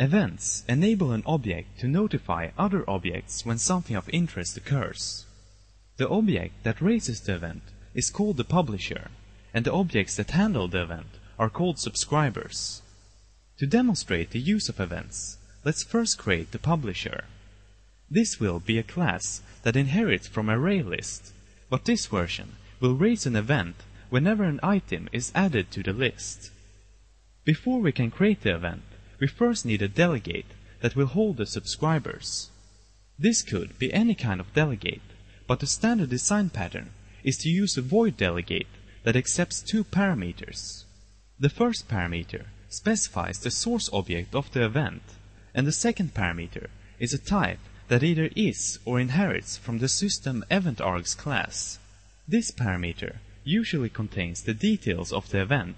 Events enable an object to notify other objects when something of interest occurs. The object that raises the event is called the publisher, and the objects that handle the event are called subscribers. To demonstrate the use of events, let's first create the publisher. This will be a class that inherits from array list, but this version will raise an event whenever an item is added to the list. Before we can create the event, we first need a delegate that will hold the subscribers. This could be any kind of delegate, but the standard design pattern is to use a void delegate that accepts two parameters. The first parameter specifies the source object of the event, and the second parameter is a type that either is or inherits from the system event args class. This parameter usually contains the details of the event,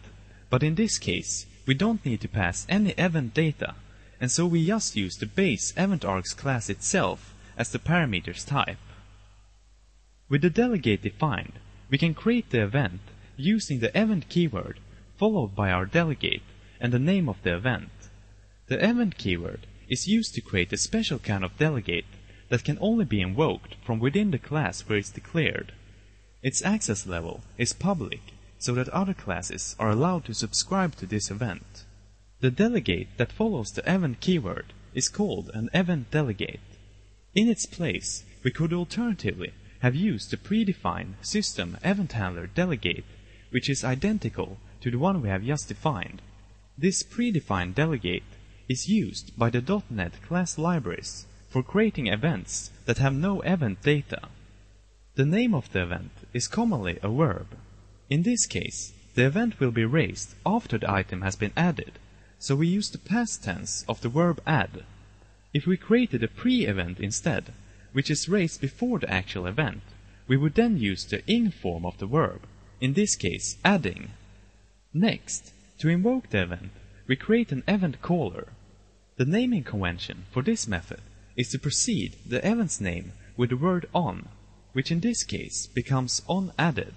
but in this case we don't need to pass any event data, and so we just use the base event args class itself as the parameter's type. With the delegate defined, we can create the event using the event keyword followed by our delegate and the name of the event. The event keyword is used to create a special kind of delegate that can only be invoked from within the class where it's declared. Its access level is public so that other classes are allowed to subscribe to this event. The delegate that follows the event keyword is called an event delegate. In its place, we could alternatively have used the predefined system event handler delegate, which is identical to the one we have just defined. This predefined delegate is used by the .NET class libraries for creating events that have no event data. The name of the event is commonly a verb. In this case, the event will be raised after the item has been added, so we use the past tense of the verb add. If we created a pre-event instead, which is raised before the actual event, we would then use the ing form of the verb, in this case adding. Next, to invoke the event, we create an event caller. The naming convention for this method is to precede the event's name with the word on, which in this case becomes onAdded.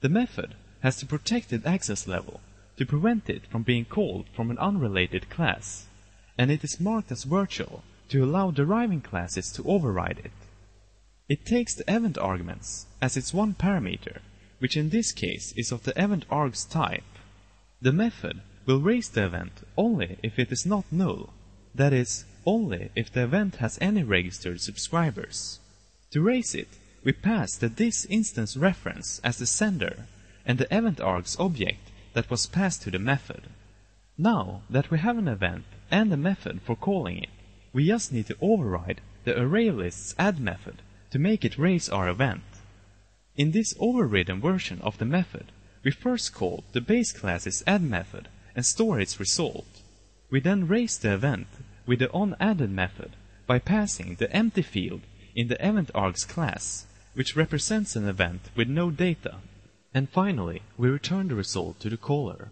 The method has the protected access level to prevent it from being called from an unrelated class, and it is marked as virtual to allow deriving classes to override it. It takes the event arguments as its one parameter, which in this case is of the event args type. The method will raise the event only if it is not null, that is, only if the event has any registered subscribers. To raise it, we pass the this instance reference as the sender and the event args object that was passed to the method. Now that we have an event and a method for calling it, we just need to override the ArrayList's add method to make it raise our event. In this overridden version of the method, we first call the base class's add method and store its result. We then raise the event with the onAdded method by passing the empty field in the eventArgs class, which represents an event with no data. And finally, we return the result to the caller.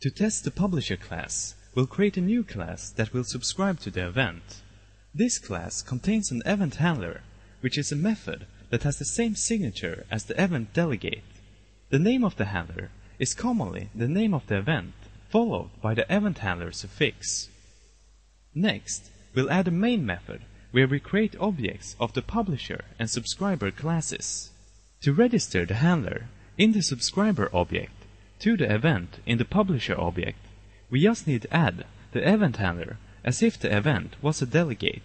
To test the publisher class, we'll create a new class that will subscribe to the event. This class contains an event handler, which is a method that has the same signature as the event delegate. The name of the handler is commonly the name of the event, followed by the event handler suffix. Next, we'll add a main method where we create objects of the publisher and subscriber classes. To register the handler in the subscriber object to the event in the publisher object, we just need to add the event handler as if the event was a delegate.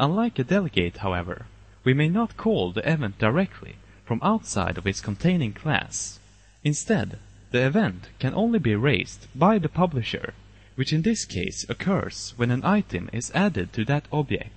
Unlike a delegate, however, we may not call the event directly from outside of its containing class. Instead, the event can only be raised by the publisher, which in this case occurs when an item is added to that object.